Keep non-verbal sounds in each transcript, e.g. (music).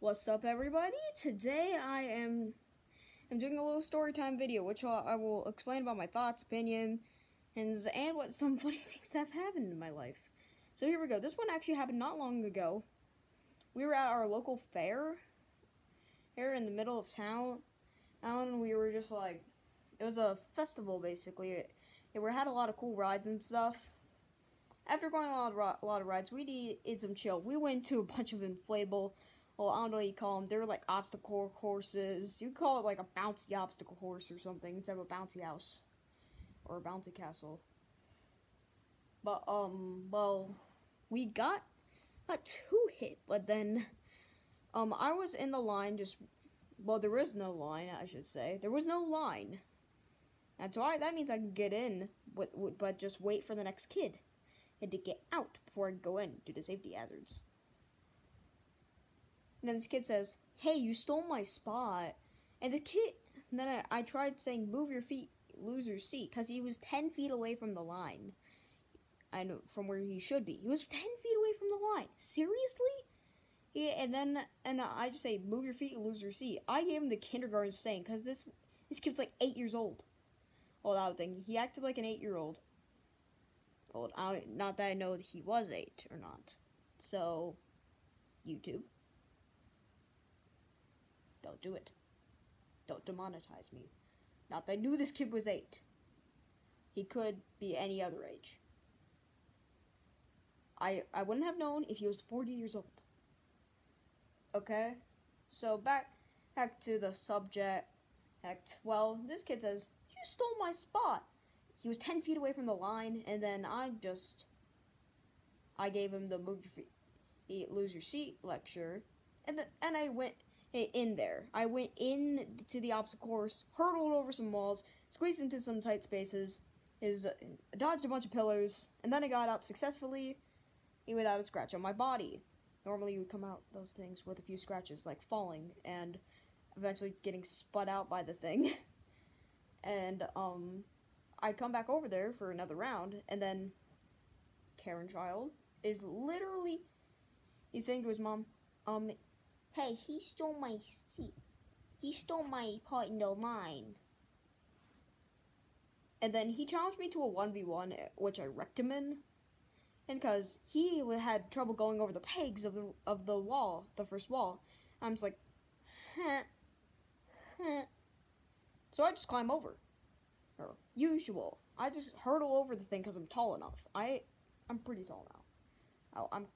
What's up, everybody? Today I am I'm doing a little story time video, which I'll, explain about my thoughts, opinions, and what some (laughs) funny things have happened in my life. So here we go. This one actually happened not long ago. We were at our local fair here in the middle of town, and we were just like, it was a festival basically. It, it had a lot of cool rides and stuff. After going on a lot of rides, we did some chill. We went to a bunch of inflatable well, I don't know what you call them. They're like obstacle courses. You call it like a bouncy obstacle course or something instead of a bouncy house or a bouncy castle. But um, well, we got got two hit, but then um, I was in the line just well, there is no line, I should say. There was no line. And so I, that means I can get in, but, but just wait for the next kid. And to get out before I go in due to safety hazards. And then this kid says, Hey, you stole my spot. And the kid, then I, I tried saying, Move your feet, lose your seat, because he was 10 feet away from the line. I know, from where he should be. He was 10 feet away from the line. Seriously? Yeah, and then and I just say, move your feet, lose your seat. I gave him the kindergarten saying, because this this kid's like eight years old. Well, that thing. He acted like an eight year old. Well, I, not that I know that he was eight or not. So, YouTube. Don't do it. Don't demonetize me. Not that I knew this kid was eight. He could be any other age. I I wouldn't have known if he was 40 years old. Okay? So back back to the subject. Act well, this kid says, You stole my spot. He was 10 feet away from the line, and then I just. I gave him the move lose your seat lecture, and, the, and I went in there. I went in to the obstacle course, hurdled over some walls, squeezed into some tight spaces, is uh, dodged a bunch of pillars, and then I got out successfully without a scratch on my body. Normally, you would come out those things with a few scratches, like falling and eventually getting sput out by the thing. (laughs) and um, I come back over there for another round, and then Karen Child is literally he's saying to his mom, um, Hey, he stole my seat. He stole my part in the line. And then he challenged me to a 1v1, which I wrecked him in. And because he had trouble going over the pegs of the of the wall, the first wall, I'm just like, huh, huh. So I just climb over. Or usual. I just hurdle over the thing because I'm tall enough. I, I'm pretty tall now. Oh, I'm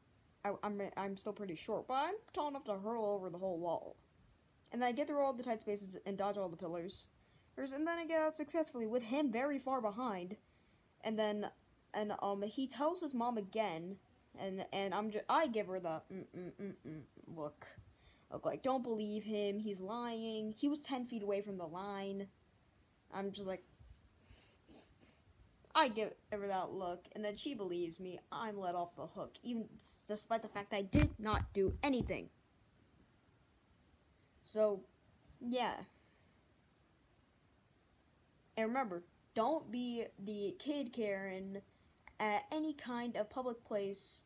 I, I'm I'm still pretty short, but I'm tall enough to hurdle over the whole wall. And then I get through all the tight spaces and dodge all the pillars. And then I get out successfully with him very far behind. And then, and um, he tells his mom again, and and I'm just I give her the mm mm mm mm look, look like don't believe him. He's lying. He was ten feet away from the line. I'm just like, I give her that look, and then she believes me. I'm let off the hook, even despite the fact I did not do anything. So, yeah. And remember, don't be the kid Karen at any kind of public place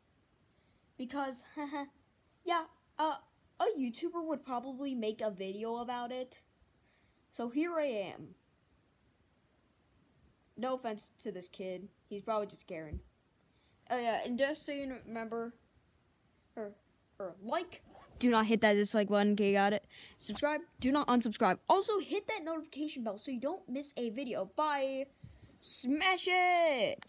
because, (laughs) yeah, uh, a YouTuber would probably make a video about it. So here I am no offense to this kid. He's probably just Karen. Oh yeah, and just so you remember, or or like, do not hit that dislike button. Okay, got it. Subscribe. Do not unsubscribe. Also, hit that notification bell so you don't miss a video. Bye. Smash it.